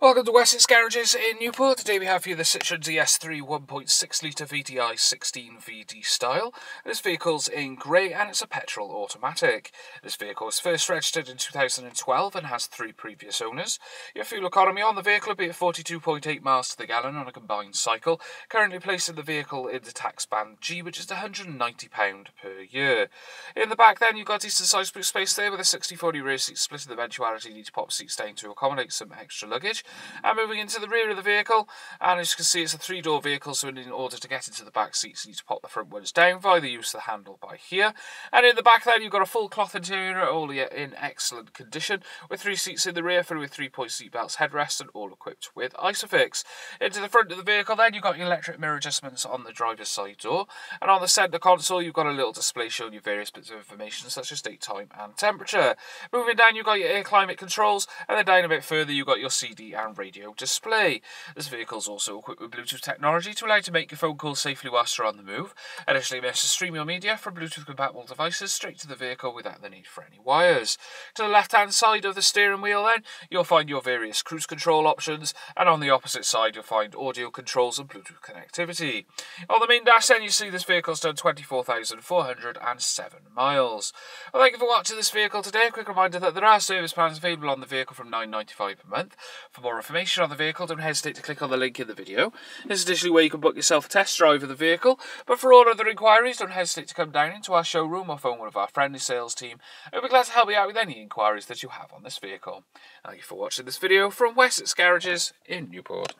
Welcome to Wessex Garages in Newport. Today we have here the Citroen DS3 1.6 litre VTI 16 VD style. This vehicle's in grey and it's a petrol automatic. This vehicle was first registered in 2012 and has three previous owners. Your fuel economy on the vehicle will be at 42.8 miles to the gallon on a combined cycle, currently placing the vehicle in the tax band G, which is £190 per year. In the back then you've got decent sized boot space there with a 60-40 rear seat split in the eventuality you need to pop seats down to accommodate some extra luggage. And moving into the rear of the vehicle, and as you can see, it's a three-door vehicle, so in order to get into the back seats, you need to pop the front ones down via the use of the handle by here. And in the back then, you've got a full cloth interior, all in excellent condition, with three seats in the rear, fitted with three-point seat belts, headrest, and all equipped with Isofix. Into the front of the vehicle then, you've got your electric mirror adjustments on the driver's side door, and on the centre console, you've got a little display showing you various bits of information, such as date time and temperature. Moving down, you've got your air climate controls, and then down a bit further, you've got your CD and radio display. This vehicle is also equipped with Bluetooth technology to allow you to make your phone calls safely whilst you're on the move. Additionally, it to stream your media from Bluetooth compatible devices straight to the vehicle without the need for any wires. To the left hand side of the steering wheel, then, you'll find your various cruise control options, and on the opposite side, you'll find audio controls and Bluetooth connectivity. On the main dash, then, you see this vehicle's done 24,407 miles. Well, thank you for watching this vehicle today. A quick reminder that there are service plans available on the vehicle from $9.95 per month. For more information, information on the vehicle, don't hesitate to click on the link in the video. This is additionally where you can book yourself a test drive of the vehicle. But for all other inquiries, don't hesitate to come down into our showroom or phone one of our friendly sales team. We'll be glad to help you out with any inquiries that you have on this vehicle. Thank you for watching this video from Wessex Garages in Newport.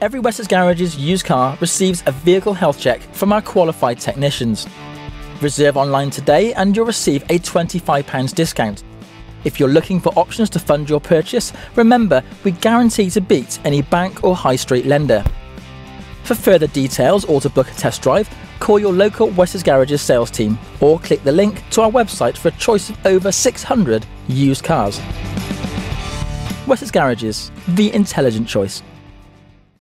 Every Wessex Garages used car receives a vehicle health check from our qualified technicians. Reserve online today and you'll receive a £25 discount. If you're looking for options to fund your purchase, remember we guarantee to beat any bank or high street lender. For further details or to book a test drive, call your local Wessex Garages sales team or click the link to our website for a choice of over 600 used cars. Wessex Garages, the intelligent choice.